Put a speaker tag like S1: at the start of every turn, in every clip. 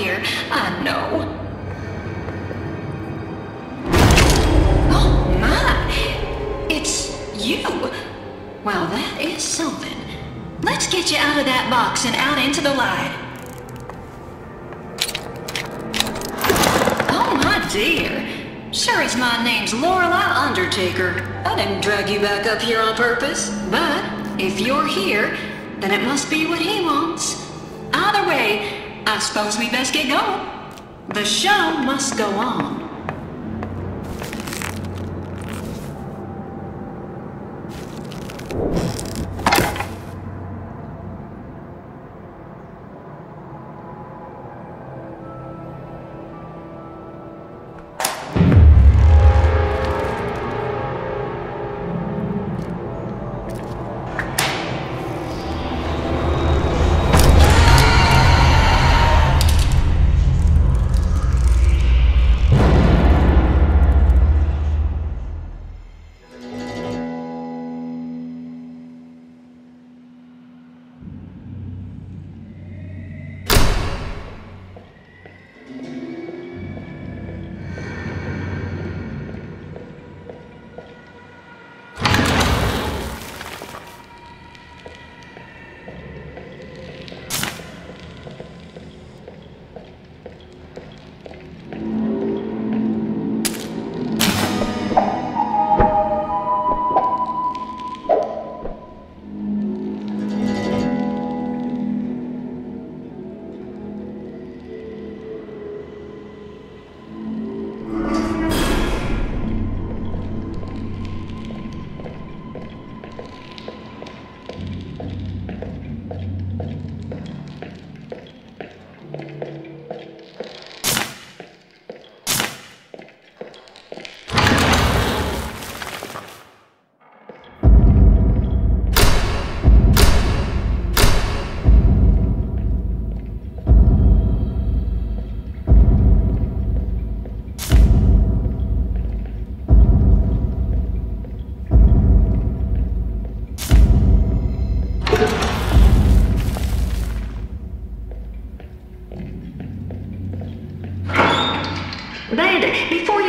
S1: here. Uh, I know. Oh my! It's you! Well, that is something. Let's get you out of that box and out into the light. Oh my dear. Sure as my name's Lorelei Undertaker. I didn't drag you back up here on purpose. But if you're here, then it must be what he wants. I suppose we best get going. The show must go on.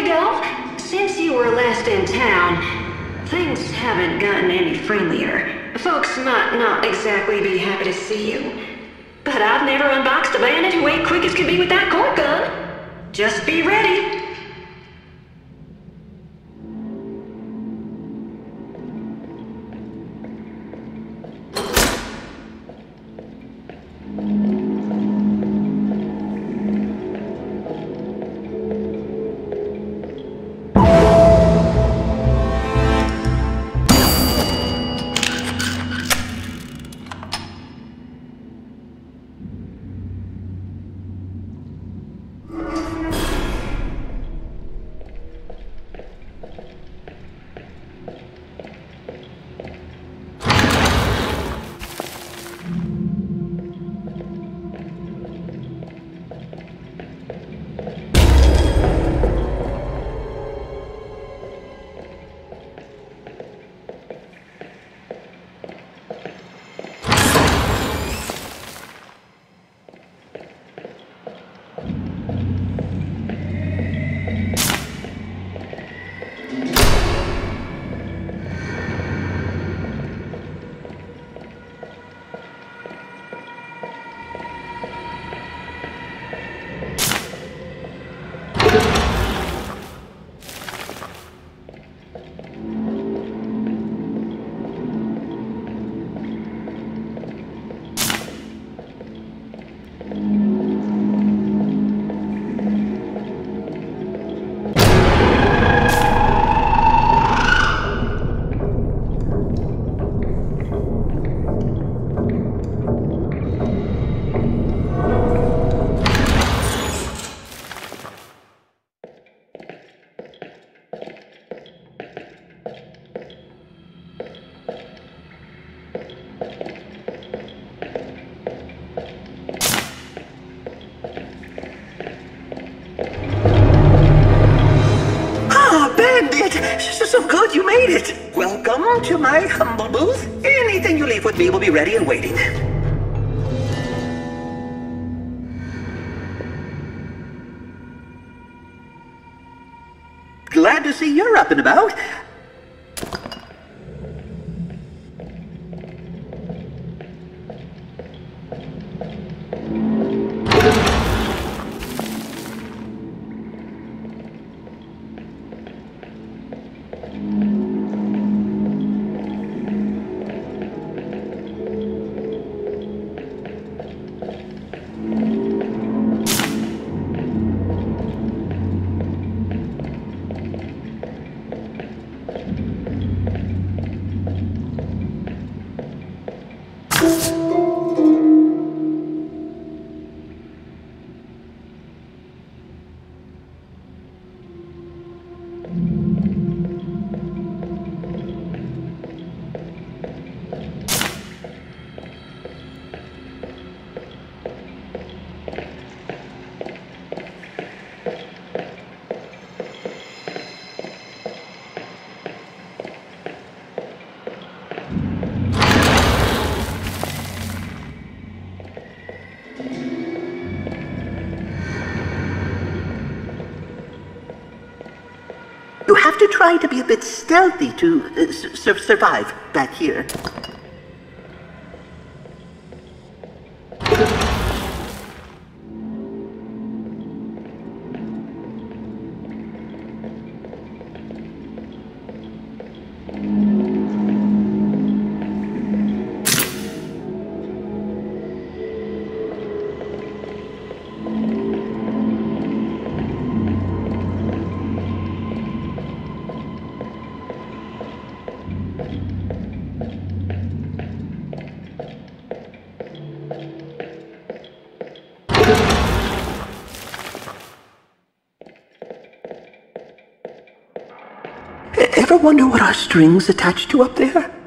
S1: You since you were last in town, things haven't gotten any friendlier. Folks might not exactly be happy to see you. But I've never unboxed a bandit who ain't quick as can be with that cork gun. Just be ready. Ah, Bandit!
S2: So good you made it! Welcome to my humble booth. Anything you leave with me will be ready and waiting. Glad to see you're up and about. Have to try to be a bit stealthy to uh, sur- survive back here. Ever wonder what our string's attached to up there?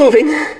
S2: Moving.